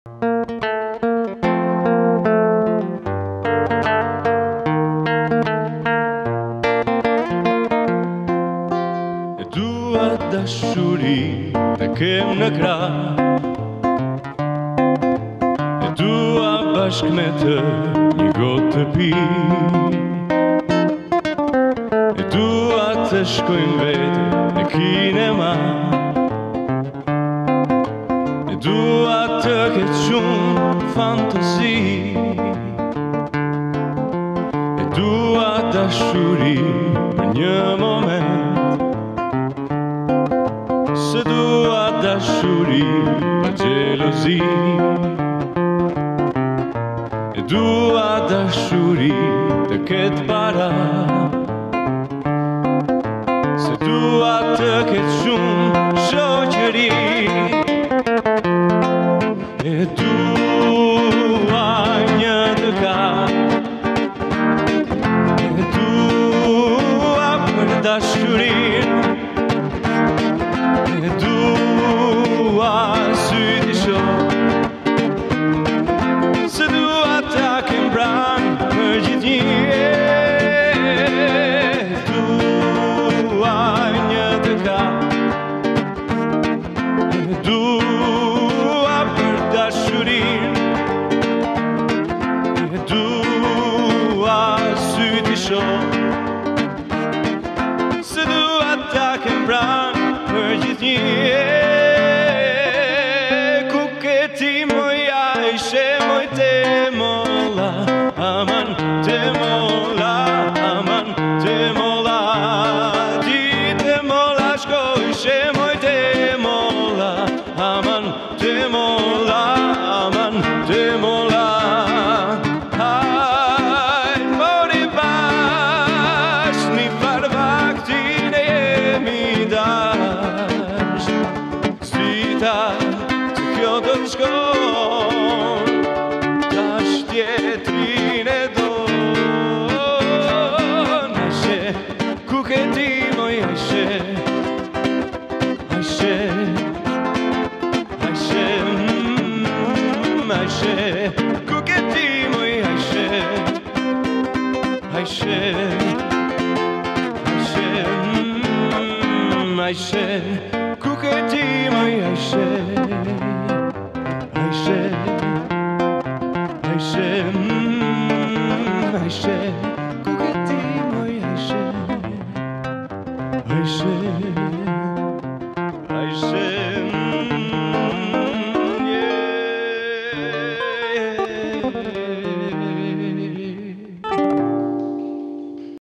E dua dashuri të kem në kra E dua bashk me të një gotë të pi E dua të shkojmë vetë në kinema E dua të vetë në kinema dua të këtë shumë fantasi E dua të shuri për një moment Se dua të shuri për gjelozi E dua të shuri të këtë para Se dua të këtë shumë shoqëri shoqëri shore. So do I dark and brown, Virginie. Kuke ti moja i še moj temola. dă-mi zgor Aș pietrine don Așa, cu hedino așa Așa, așa, așa Cu hedino așa Așa, așa, așa się